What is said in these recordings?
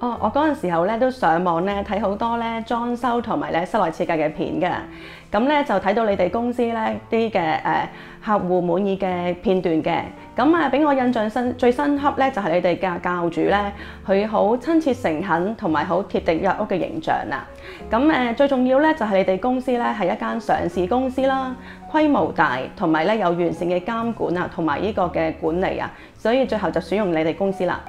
哦，我嗰陣時候咧都上網咧睇好多咧裝修同埋咧室內設計嘅片嘅，咁咧就睇到你哋公司咧啲嘅誒客戶滿意嘅片段嘅，咁啊俾我印象深最深刻咧就係你哋嘅教主咧，佢好親切誠懇同埋好貼地約屋嘅形象啊。咁誒最重要咧就係你哋公司咧係一間上市公司啦，規模大同埋咧有完善嘅監管啊，同埋呢個嘅管理啊，所以最後就選用你哋公司啦。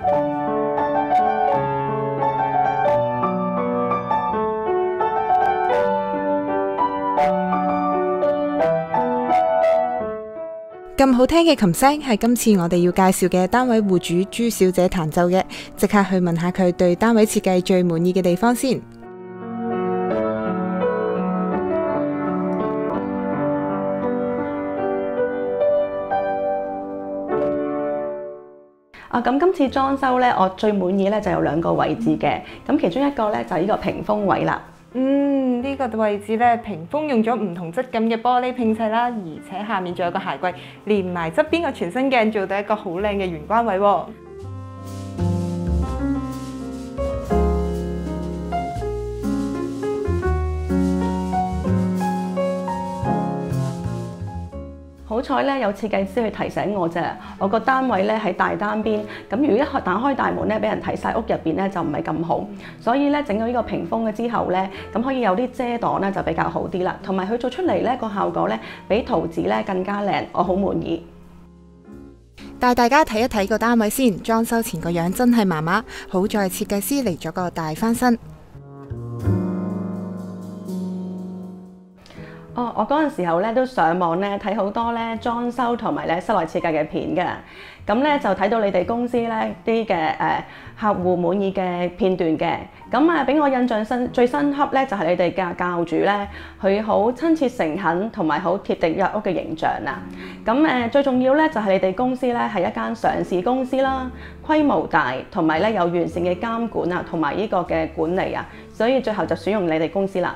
咁好聽嘅琴聲係今次我哋要介紹嘅單位戶主朱小姐彈奏嘅，即刻去問下佢對單位設計最滿意嘅地方先。啊，咁今次裝修咧，我最滿意咧就有兩個位置嘅，咁其中一個咧就係呢個屏風位啦。嗯，呢、個位置咧，屏風用咗唔同質感嘅玻璃拼砌啦，而且下面仲有個鞋櫃，連埋側邊個全身鏡，做到一個好靚嘅玄關位喎。好彩咧有設計師去提醒我啫，我個單位咧喺大單邊，咁如果一開打開大門咧，俾人睇晒屋入邊咧就唔係咁好，所以咧整咗呢個屏風嘅之後咧，咁可以有啲遮擋咧就比較好啲啦，同埋佢做出嚟咧個效果咧比圖紙咧更加靚，我好滿意。帶大家睇一睇個單位先，裝修前個樣真係麻麻，好在設計師嚟咗個大翻身。哦，我嗰陣時候咧都上網咧睇好多咧裝修同埋咧室內設計嘅片嘅，咁咧就睇到你哋公司咧啲嘅誒客戶滿意嘅片段嘅，咁啊俾我印象深最深刻咧就係你哋嘅教主咧，佢好親切誠懇同埋好貼地入屋嘅形象啦。咁誒最重要咧就係你哋公司咧係一間上市公司啦，規模大同埋咧有完善嘅監管啊，同埋呢個嘅管理啊，所以最後就選用你哋公司啦。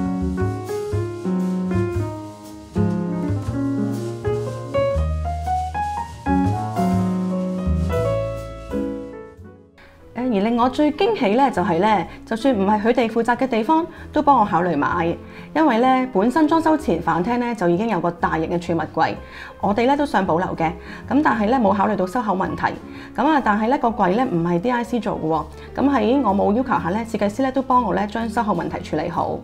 令我最驚喜咧，就係咧，就算唔係佢哋負責嘅地方，都幫我考慮買，因為咧本身裝修前飯廳咧就已經有個大型嘅儲物櫃，我哋咧都想保留嘅，咁但係咧冇考慮到收口問題，咁啊但係咧個櫃咧唔係 DIC 做嘅喎，咁喺我冇要求下咧，設計師咧都幫我咧將收口問題處理好。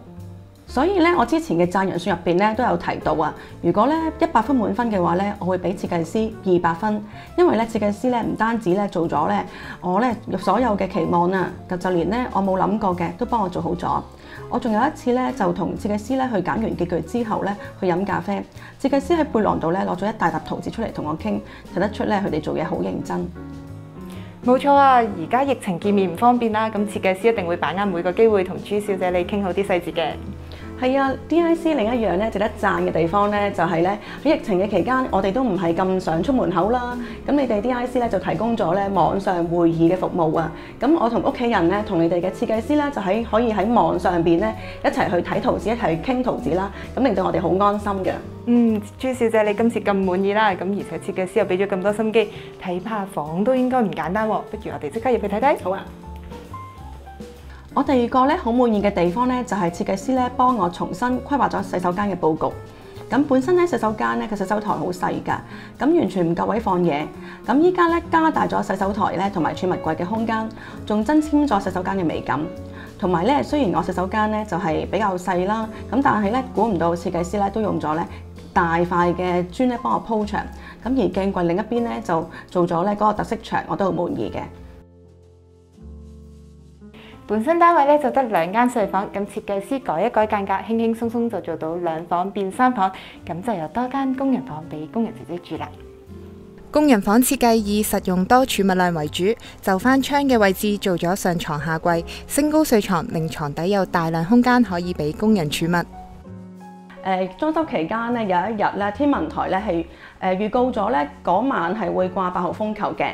所以咧，我之前嘅讚揚信入邊咧都有提到啊。如果咧一百分滿分嘅話咧，我會俾設計師二百分，因為咧設計師咧唔單止咧做咗咧我咧所有嘅期望啊，就就連咧我冇諗過嘅都幫我做好咗。我仲有一次咧就同設計師咧去揀完結句之後咧去飲咖啡，設計師喺背囊度咧攞咗一大沓圖紙出嚟同我傾，睇得出咧佢哋做嘢好認真。冇錯啊！而家疫情見面唔方便啦，咁設計師一定會把握每個機會同朱小姐你傾好啲細節嘅。係啊，DIC 另一樣咧值得讚嘅地方咧，就係咧喺疫情嘅期間，我哋都唔係咁想出門口啦。咁你哋 DIC 咧就提供咗咧網上會議嘅服務啊。咁我同屋企人咧，同你哋嘅設計師咧，就喺可以喺網上邊咧一齊去睇圖紙，一齊去傾圖紙啦。咁令到我哋好安心嘅。嗯，朱小姐你今次咁滿意啦，咁而且設計師又俾咗咁多心機，睇怕房都應該唔簡單喎。不如我哋即刻入去睇睇。好啊！我第二個咧好滿意嘅地方咧，就係設計師咧幫我重新規劃咗洗手間嘅佈局。咁本身咧洗手間咧個洗手台好細㗎，咁完全唔夠位放嘢。咁依家咧加大咗洗手台咧同埋儲物櫃嘅空間，仲增添咗洗手間嘅美感。同埋咧，雖然我洗手間咧就係比較細啦，咁但係咧估唔到設計師咧都用咗咧大塊嘅磚咧幫我鋪牆。咁而鏡櫃另一邊咧就做咗咧嗰個特色牆，我都好滿意嘅。本身單位咧就得兩間睡房，咁設計師改一改間隔，輕輕鬆鬆就做到兩房變三房，咁就有多間工人房俾工人姐姐住啦。工人房設計以實用多儲物量為主，就翻窗嘅位置做咗上床下櫃，升高睡床，令床底有大量空間可以俾工人儲物。誒裝修期間咧，有一日咧，天文台咧係誒預告咗咧嗰晚係會掛八號風球嘅。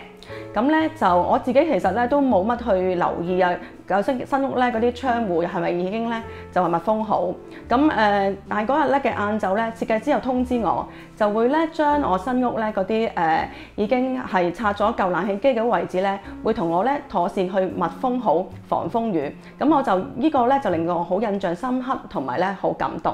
咁咧就我自己其實咧都冇乜去留意啊，舊新新屋咧嗰啲窗户係咪已經咧就係密封好？咁誒、但係嗰日咧嘅晏晝咧，設計師又通知我，就會咧將我新屋咧嗰啲誒已經係拆咗舊冷氣機嘅位置咧，會同我咧妥善去密封好防風雨。咁我就、這個、呢個咧就令我好印象深刻，同埋咧好感動。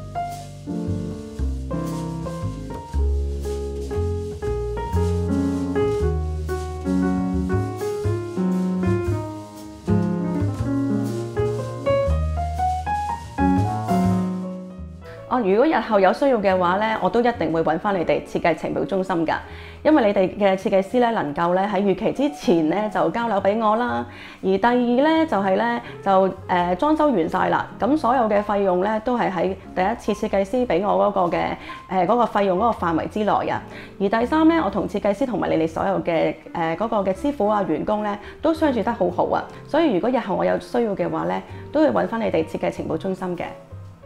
哦，如果日後有需要嘅話咧，我都一定會揾翻你哋設計情報中心㗎，因為你哋嘅設計師咧能夠咧喺預期之前咧就交樓俾我啦。而第二咧就係咧就誒、呃、裝修完晒啦，咁所有嘅費用咧都係喺第一次設計師俾我嗰個嘅誒嗰個費用嗰個範圍之內啊。而第三咧，我同設計師同埋你哋所有嘅誒嗰個嘅師傅啊員工咧都相處得好好啊。所以如果日後我有需要嘅話咧，都會揾翻你哋設計情報中心嘅。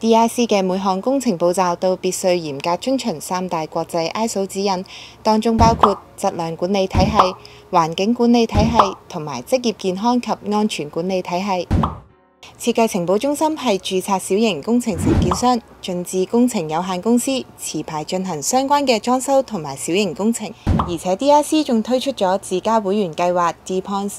DIC 嘅每項工程步驟都必須嚴格遵循三大國際 ISO 指引，當中包括質量管理體系、環境管理體系同埋職業健康及安全管理體系。設計情報中心係註冊小型工程承建商進智工程有限公司，持牌進行相關嘅裝修同埋小型工程，而且 DIC 仲推出咗自家會員計劃 DPoints。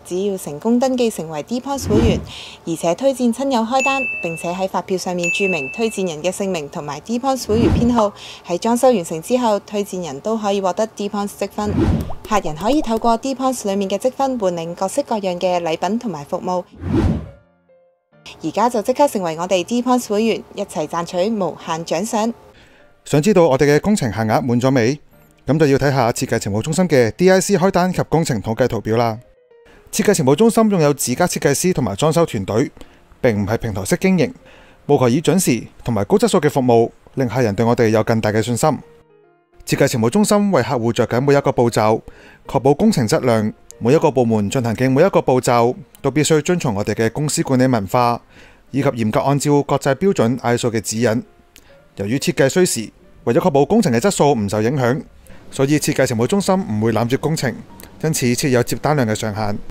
只要成功登記成為 DPOS 會員，而且推薦親友開單，並且喺發票上面註明推薦人嘅姓名同埋 DPOS 會員編號，喺裝修完成之後，推薦人都可以獲得 DPOS 積分。客人可以透過 D Points 裡面嘅積分換領各式各樣嘅禮品同埋服務。而家就即刻成為我哋 DPOS 會員，一齊賺取無限獎賞。想知道我哋嘅工程限額滿咗未？咁就要睇下設計情報中心嘅 DIC 開單及工程統計圖表啦。設計情報中心擁有自家設計師同埋裝修團隊，並唔係平台式經營，務求以準時同埋高質素嘅服務，令客人對我哋有更大嘅信心。設計情報中心為客戶着緊每一個步驟，確保工程質量。每一個部門進行嘅每一個步驟，都必須遵從我哋嘅公司管理文化，以及嚴格按照國際標準 ISO 嘅指引。由於設計需時，為咗確保工程嘅質素唔受影響。所以設計情報中心唔會攬住工程，因此設有接單量嘅上限。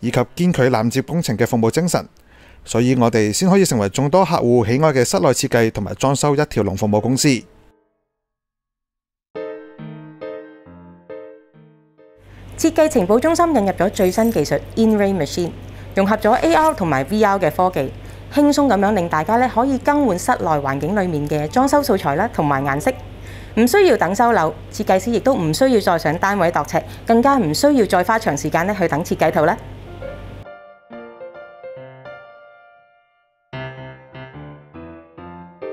以及堅拒攬接工程嘅服務精神，所以我哋先可以成為眾多客戶喜愛嘅室內設計同埋裝修一條龍服務公司。設計情報中心引入咗最新技術 In-Ray Machine，融合咗 AR 同埋 VR 嘅科技，輕鬆咁樣令大家咧可以更換室內環境裡面嘅裝修素材啦，同埋顏色。唔需要等收樓，設計師亦都唔需要再上單位度尺，更加唔需要再花長時間咧去等設計圖啦。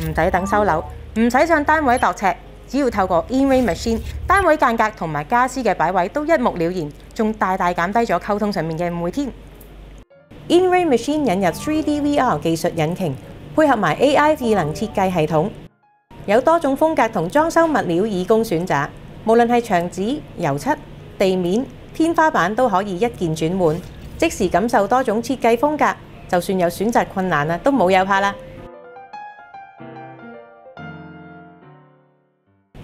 唔使等收樓，唔使上單位度尺，只要透過 In-Ray Machine，單位間隔同埋家私嘅擺位都一目了然，仲大大減低咗溝通上面嘅誤會添。In-Ray Machine 引入 3D VR 技術引擎，配合埋 AI 智能設計系統，有多種風格同裝修物料以供選擇，無論係牆紙、油漆、地面、天花板都可以一鍵轉換，即時感受多種設計風格。就算有選擇困難啊，都冇有怕啦。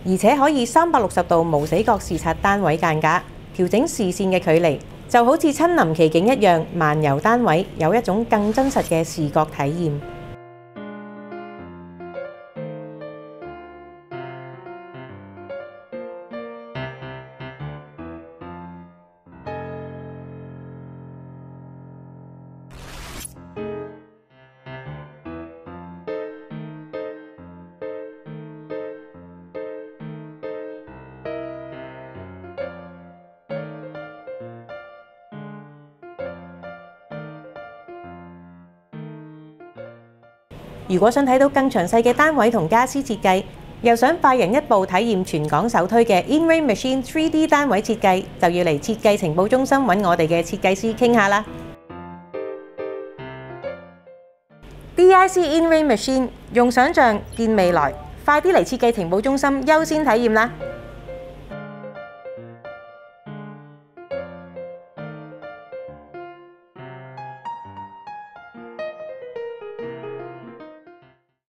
而且可以三百六十度無死角视察单位间隔，调整视线嘅距离，就好似亲临其境一样，漫游单位有一种更真实嘅视觉体验。如果想睇到更詳細嘅單位同家私設計，又想快人一步體驗全港首推嘅 In-Ray Machine 3D 單位設計，就要嚟設計情報中心揾我哋嘅設計師傾下啦。DIC In-Ray Machine 用想像見未來，快啲嚟設計情報中心優先體驗啦！